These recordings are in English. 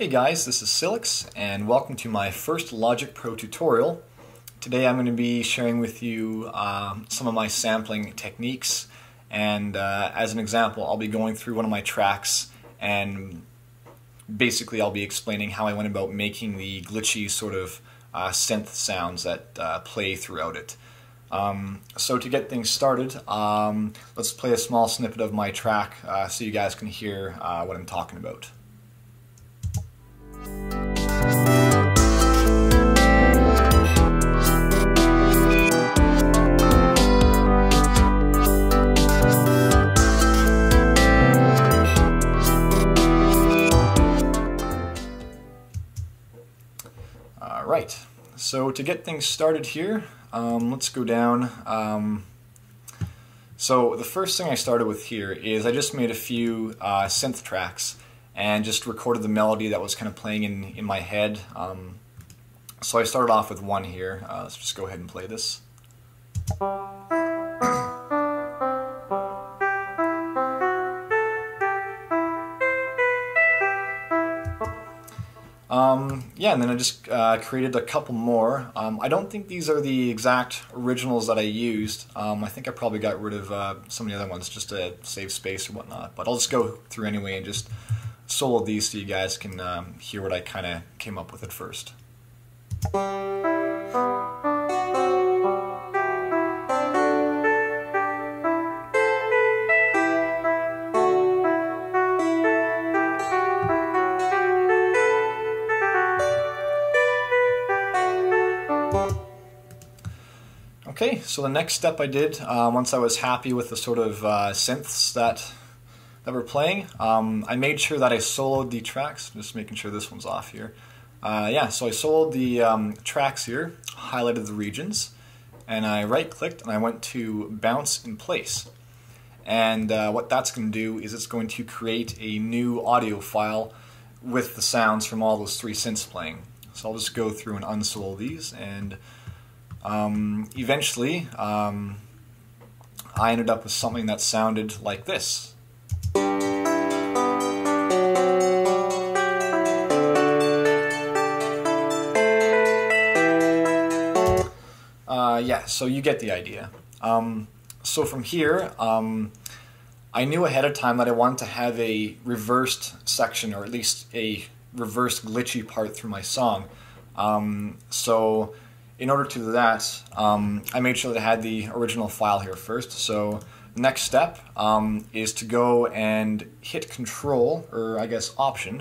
Hey guys, this is Syllix and welcome to my first Logic Pro tutorial. Today I'm going to be sharing with you um, some of my sampling techniques and uh, as an example I'll be going through one of my tracks and basically I'll be explaining how I went about making the glitchy sort of uh, synth sounds that uh, play throughout it. Um, so to get things started, um, let's play a small snippet of my track uh, so you guys can hear uh, what I'm talking about. All right, so to get things started here, um, let's go down. Um, so the first thing I started with here is I just made a few uh, synth tracks and just recorded the melody that was kind of playing in, in my head. Um, so I started off with one here. Uh, let's just go ahead and play this. Um, yeah, and then I just uh, created a couple more. Um, I don't think these are the exact originals that I used. Um, I think I probably got rid of uh, some of the other ones just to save space or whatnot. But I'll just go through anyway and just solo these so you guys can um, hear what I kind of came up with at first. Okay, so the next step I did, uh, once I was happy with the sort of uh, synths that that we're playing, um, I made sure that I soloed the tracks, just making sure this one's off here. Uh, yeah, so I soloed the um, tracks here, highlighted the regions, and I right-clicked and I went to Bounce in Place. And uh, what that's going to do is it's going to create a new audio file with the sounds from all those three synths playing. So I'll just go through and unsolo these and um, eventually, um, I ended up with something that sounded like this. Uh, yeah, so you get the idea. Um, so from here, um, I knew ahead of time that I wanted to have a reversed section, or at least a reversed glitchy part through my song. Um, so in order to do that, um, I made sure that I had the original file here first. So the next step um, is to go and hit Control, or I guess Option.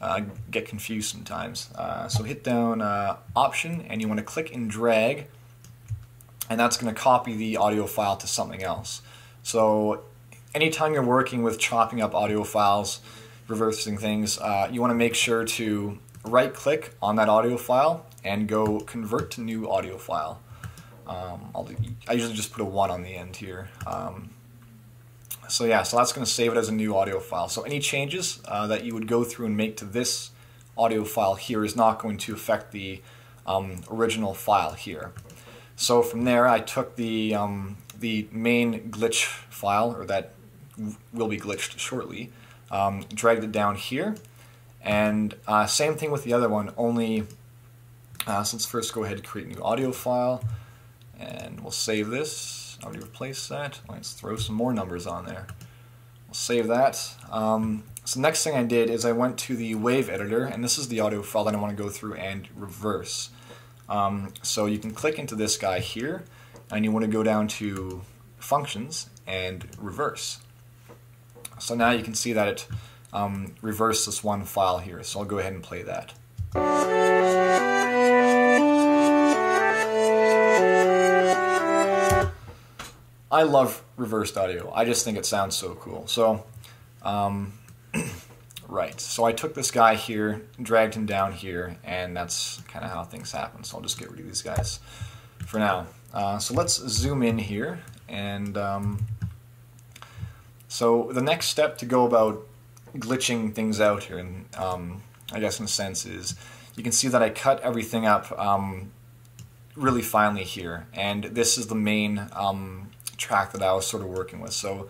Uh, get confused sometimes. Uh, so hit down uh, Option, and you want to click and drag, and that's going to copy the audio file to something else. So anytime you're working with chopping up audio files, reversing things, uh, you want to make sure to right click on that audio file and go convert to new audio file. Um, i usually just put a 1 on the end here. Um, so yeah, so that's going to save it as a new audio file. So any changes uh, that you would go through and make to this audio file here is not going to affect the um, original file here. So from there I took the, um, the main glitch file, or that will be glitched shortly, um, dragged it down here, and uh, same thing with the other one, only uh, so let's first go ahead and create a new audio file, and we'll save this. Already replace that. Let's throw some more numbers on there. We'll save that. Um, so next thing I did is I went to the wave editor, and this is the audio file that I want to go through and reverse. Um, so you can click into this guy here, and you want to go down to functions and reverse. So now you can see that it um, reversed this one file here. So I'll go ahead and play that. I love reversed audio. I just think it sounds so cool. So, um, right. So I took this guy here, dragged him down here, and that's kind of how things happen. So I'll just get rid of these guys for now. Uh, so let's zoom in here. And um, so the next step to go about glitching things out here, and um, I guess in a sense, is you can see that I cut everything up um, really finely here. And this is the main um, track that I was sort of working with. So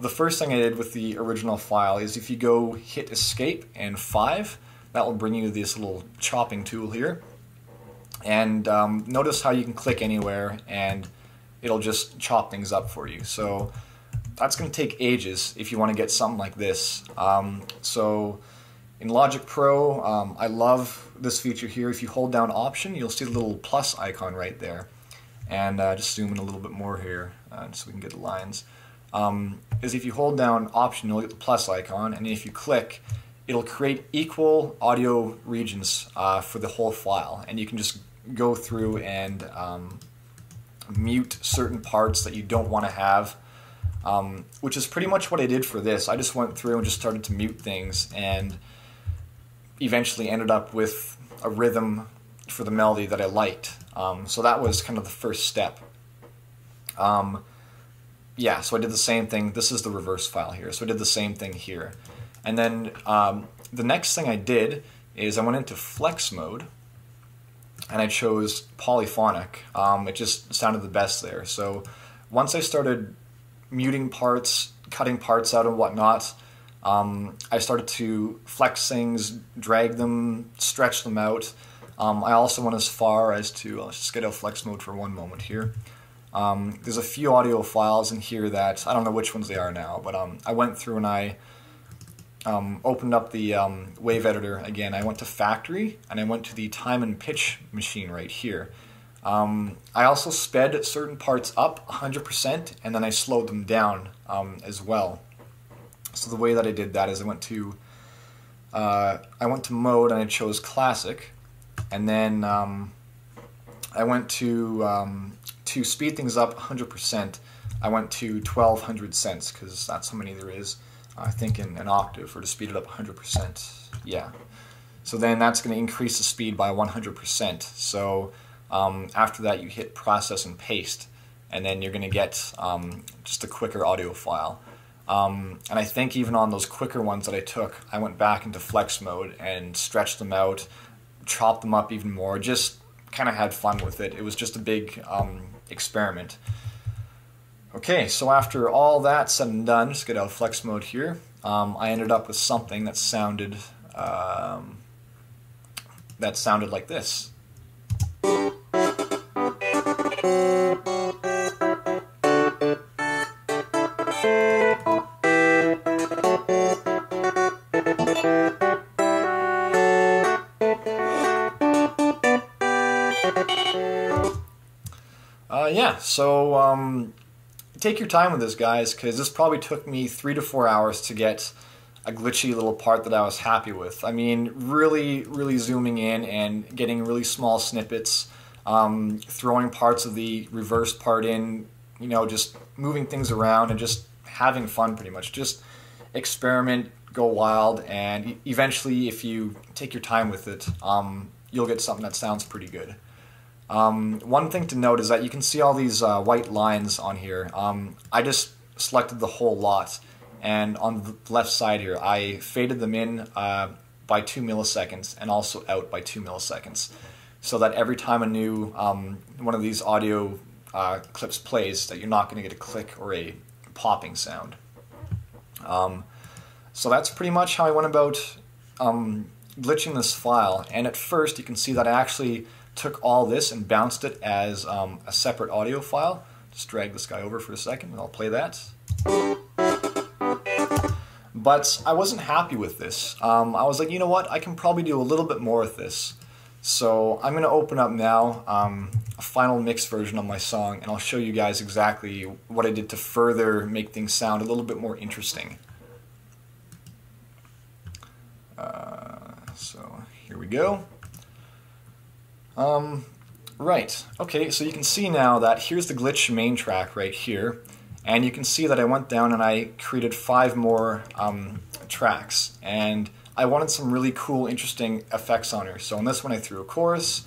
the first thing I did with the original file is if you go hit escape and 5, that will bring you this little chopping tool here. And um, notice how you can click anywhere and it'll just chop things up for you. So that's going to take ages if you want to get something like this. Um, so in Logic Pro, um, I love this feature here. If you hold down Option, you'll see the little plus icon right there. And uh, just zoom in a little bit more here uh, so we can get the lines. Um, is if you hold down Option, you'll get the plus icon, and if you click, it'll create equal audio regions uh, for the whole file. And you can just go through and um, mute certain parts that you don't want to have, um, which is pretty much what I did for this. I just went through and just started to mute things and eventually ended up with a rhythm for the melody that I liked. Um, so that was kind of the first step. Um, yeah, so I did the same thing. This is the reverse file here. So I did the same thing here. And then um, the next thing I did is I went into flex mode and I chose polyphonic. Um, it just sounded the best there. So once I started muting parts, cutting parts out and whatnot, um, I started to flex things, drag them, stretch them out. Um, I also went as far as to, let's just get out flex mode for one moment here. Um, there's a few audio files in here that, I don't know which ones they are now, but um, I went through and I um, opened up the um, wave editor again. I went to factory and I went to the time and pitch machine right here. Um, I also sped certain parts up 100% and then I slowed them down um, as well. So the way that I did that is I went to uh, I went to mode and I chose classic and then um, I went to um, to speed things up 100% I went to 1200 cents because that's how many there is. I think in an octave, or to speed it up 100%. Yeah. So then that's going to increase the speed by 100%. So um, after that, you hit process and paste, and then you're going to get um, just a quicker audio file. Um, and I think even on those quicker ones that I took, I went back into flex mode and stretched them out, chopped them up even more, just kind of had fun with it. It was just a big um, experiment. Okay, so after all that said and done, just get out of flex mode here, um, I ended up with something that sounded um, that sounded like this. So um, take your time with this, guys, because this probably took me three to four hours to get a glitchy little part that I was happy with. I mean, really, really zooming in and getting really small snippets, um, throwing parts of the reverse part in, you know, just moving things around and just having fun pretty much. Just experiment, go wild, and eventually, if you take your time with it, um, you'll get something that sounds pretty good. Um, one thing to note is that you can see all these uh, white lines on here. Um, I just selected the whole lot and on the left side here I faded them in uh, by 2 milliseconds and also out by 2 milliseconds so that every time a new um, one of these audio uh, clips plays that you're not going to get a click or a popping sound. Um, so that's pretty much how I went about um, glitching this file and at first you can see that I actually took all this and bounced it as um, a separate audio file. Just drag this guy over for a second and I'll play that. But I wasn't happy with this. Um, I was like, you know what, I can probably do a little bit more with this. So I'm going to open up now um, a final mix version of my song and I'll show you guys exactly what I did to further make things sound a little bit more interesting. Uh, so here we go. Um, right, okay, so you can see now that here's the glitch main track right here, and you can see that I went down and I created five more um, tracks, and I wanted some really cool, interesting effects on her. So on this one I threw a chorus,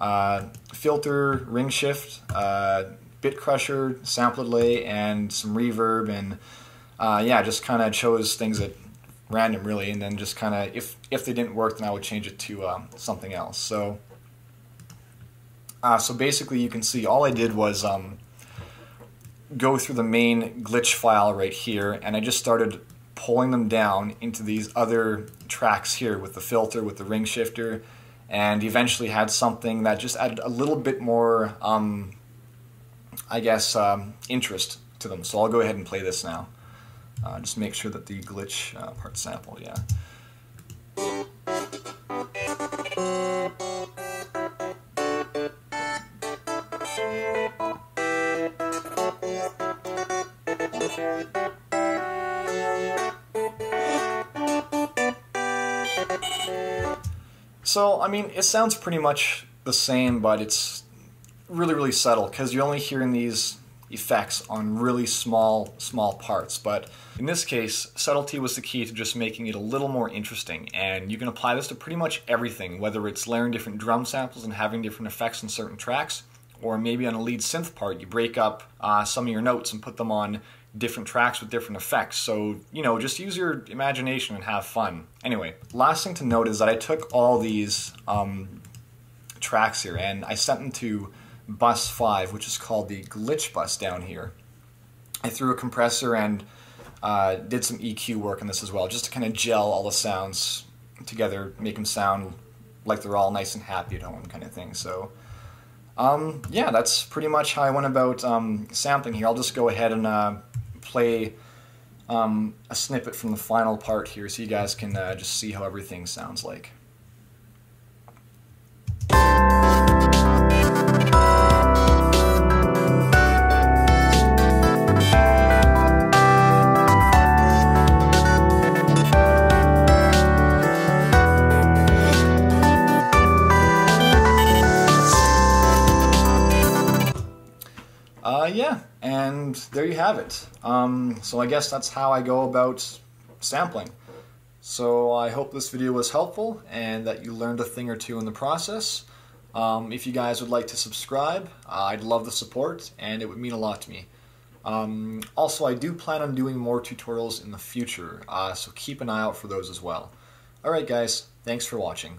uh, filter, ring shift, uh, bit crusher, sample delay, and some reverb, and uh, yeah, just kind of chose things at random really, and then just kind of, if, if they didn't work, then I would change it to um, something else. So uh, so basically you can see all I did was um, go through the main glitch file right here and I just started pulling them down into these other tracks here with the filter, with the ring shifter, and eventually had something that just added a little bit more, um, I guess, um, interest to them. So I'll go ahead and play this now. Uh, just make sure that the glitch uh, part sample, yeah. So, I mean, it sounds pretty much the same, but it's really, really subtle because you're only hearing these effects on really small, small parts. But in this case, subtlety was the key to just making it a little more interesting. And you can apply this to pretty much everything, whether it's layering different drum samples and having different effects in certain tracks, or maybe on a lead synth part, you break up uh, some of your notes and put them on different tracks with different effects. So, you know, just use your imagination and have fun. Anyway, last thing to note is that I took all these um, tracks here and I sent them to bus 5, which is called the glitch bus down here. I threw a compressor and uh, did some EQ work on this as well, just to kind of gel all the sounds together, make them sound like they're all nice and happy at home kind of thing. So, um, yeah, that's pretty much how I went about um, sampling here. I'll just go ahead and uh, play um, a snippet from the final part here so you guys can uh, just see how everything sounds like. Uh, yeah, and there you have it. Um, so I guess that's how I go about sampling. So I hope this video was helpful and that you learned a thing or two in the process. Um, if you guys would like to subscribe, uh, I'd love the support and it would mean a lot to me. Um, also, I do plan on doing more tutorials in the future, uh, so keep an eye out for those as well. Alright guys, thanks for watching.